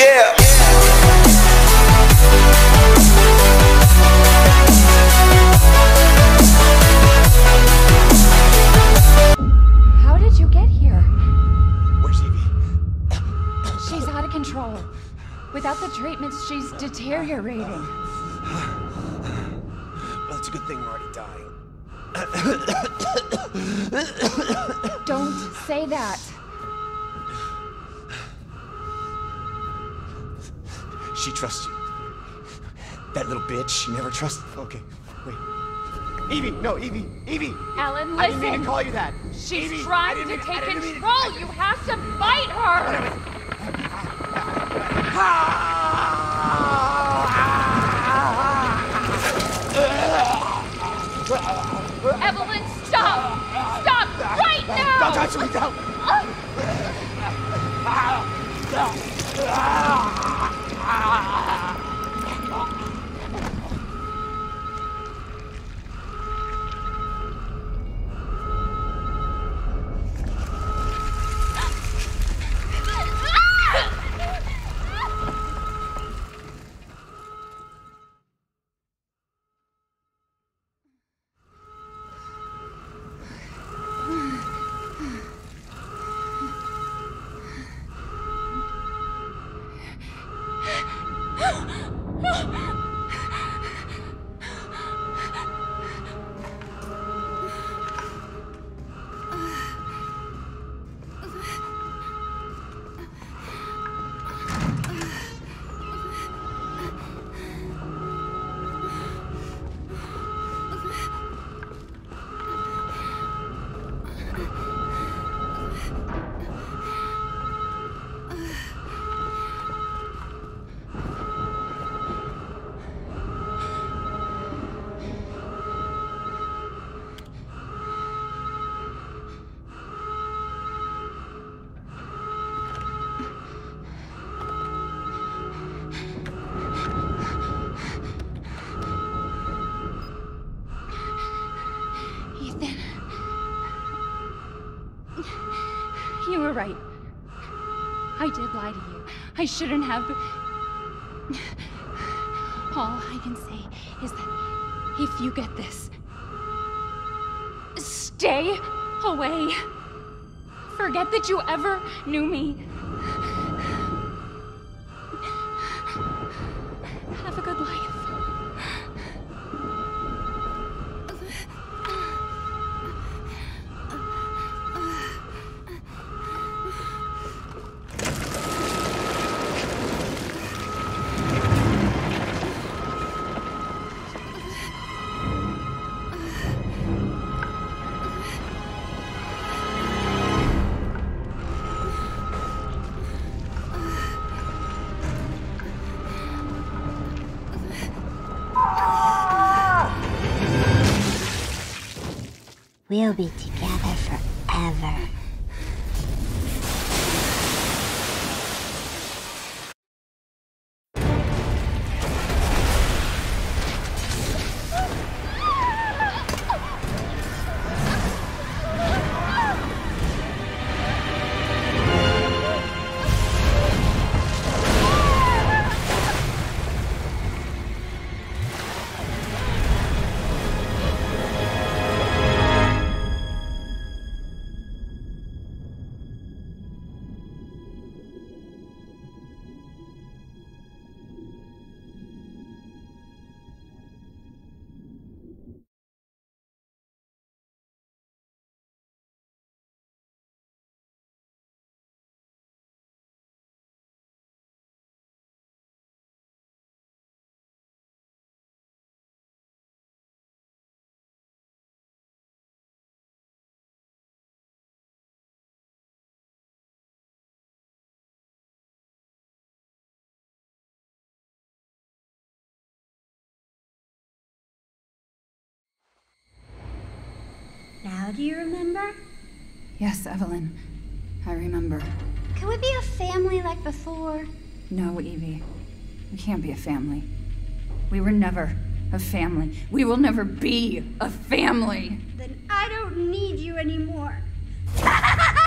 Yeah. How did you get here? Where's Evie? She's out of control. Without the treatments, she's deteriorating. Well, it's a good thing we're already dying. Don't say that. She trusts you. That little bitch, she never trusted. Okay, wait. Evie, no, Evie, Evie. Alan, I didn't mean to call you that. She's Evie, trying to take mean- control. You have to fight her. Eveline, stop! Stop right now! Don't touch me, don't. Uh. Ah. Ethan. Right. I did lie to you. I shouldn't have. All I can say is that if you get this, stay away. Forget that you ever knew me. We'll be together forever. Now do you remember? Yes, Eveline. I remember. Can we be a family like before? No, Evie. We can't be a family. We were never a family. We will never be a family. Then I don't need you anymore.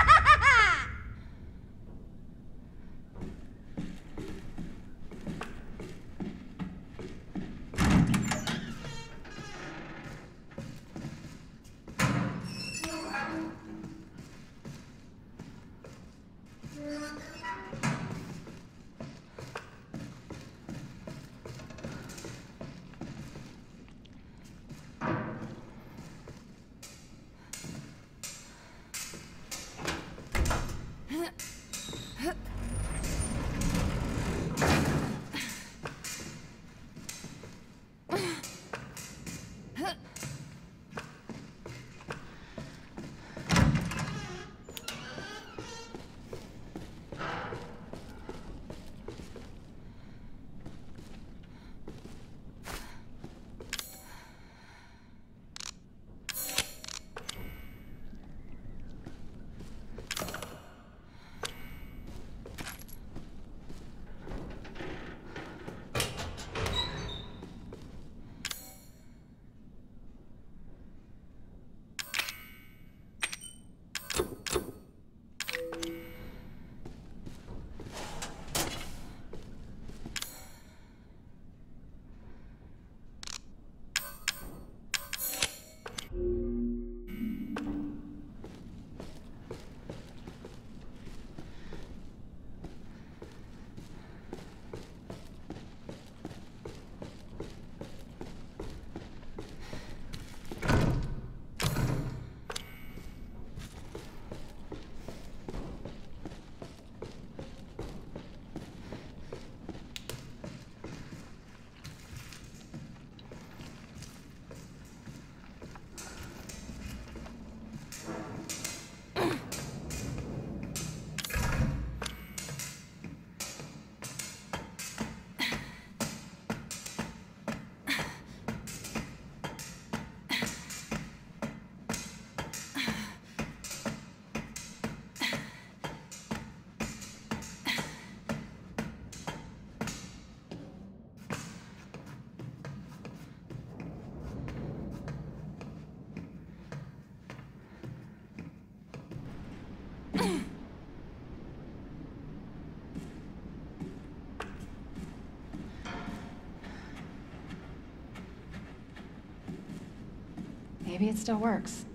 Maybe it still works.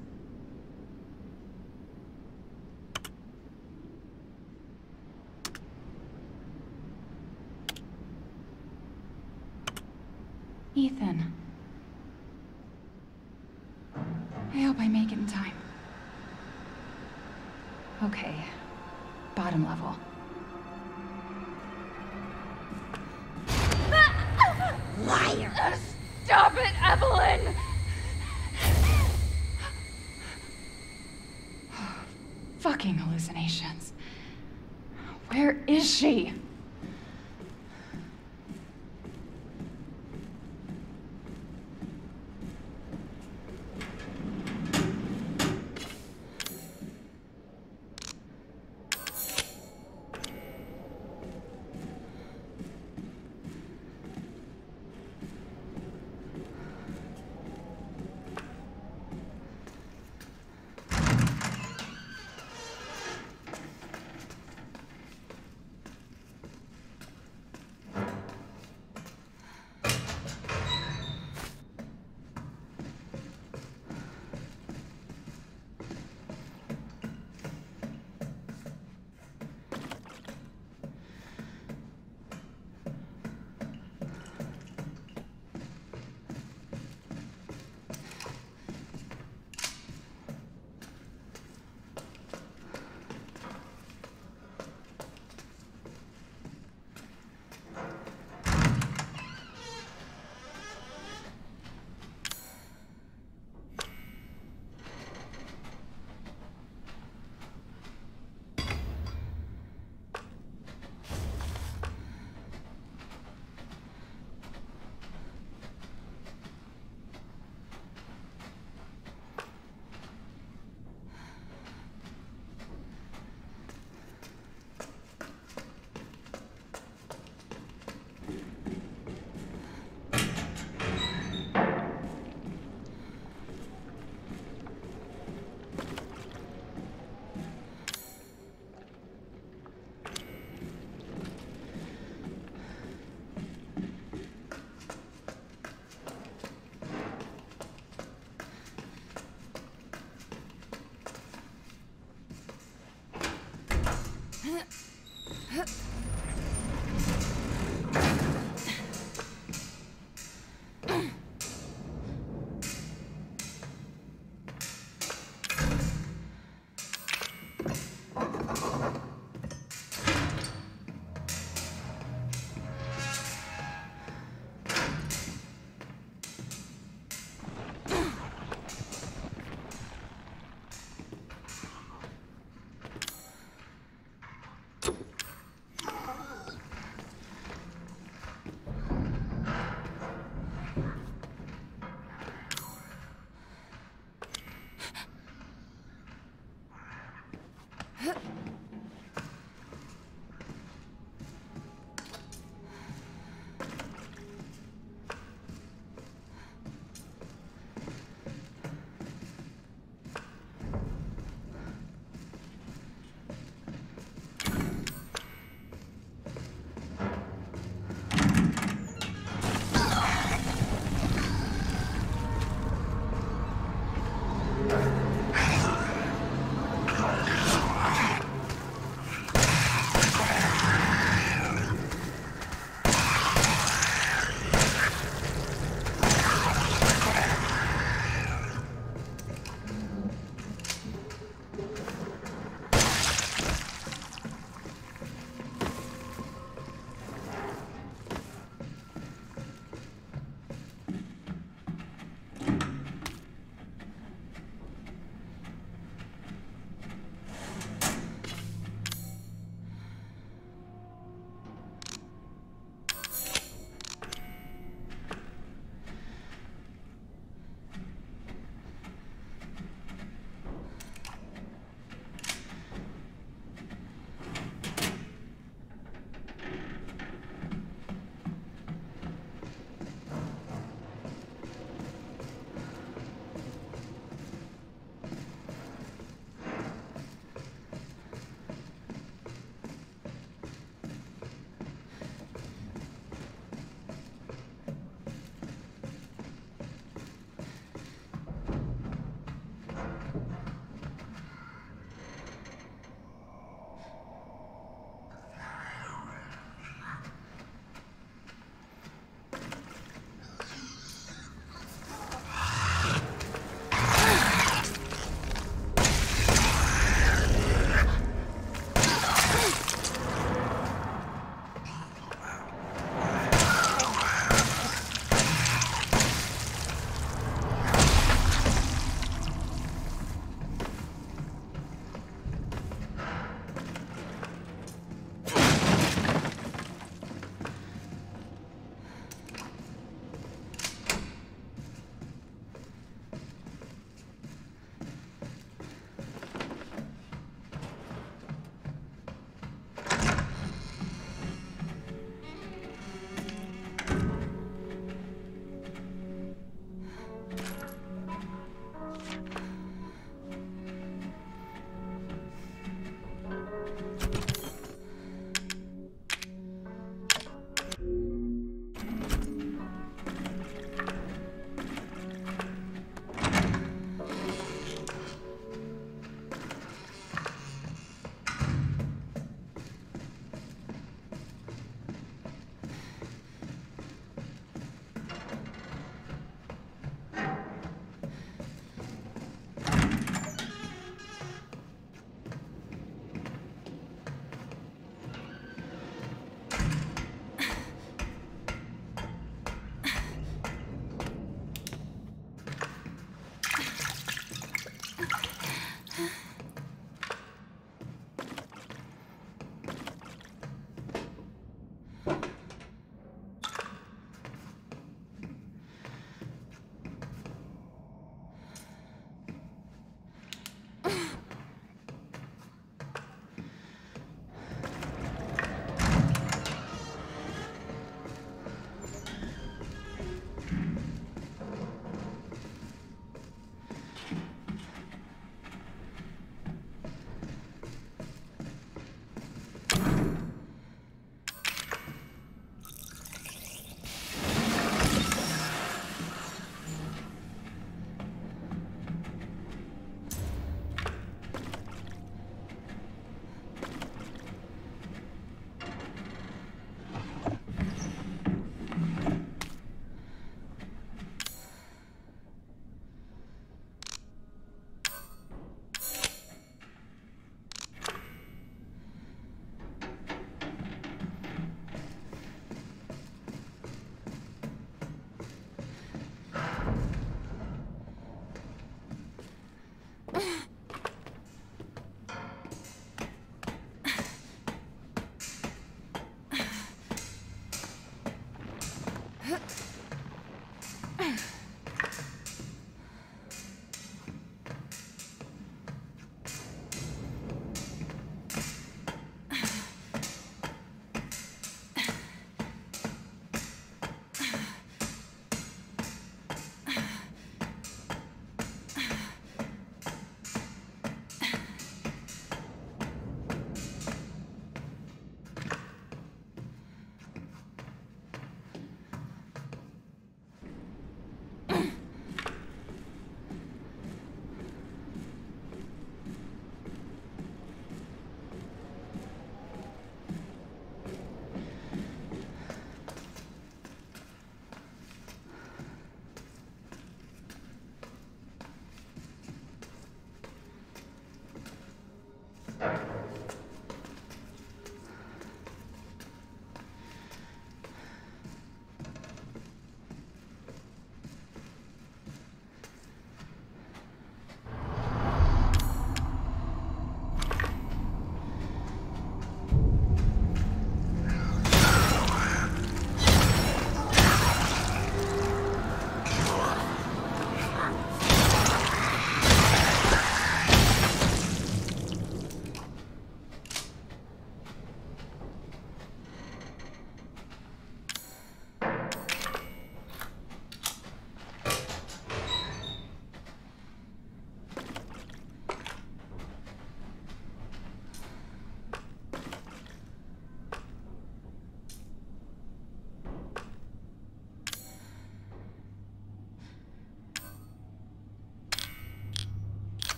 Ethan. I hope I make it in time. Okay. Bottom level. She?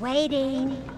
Waiting.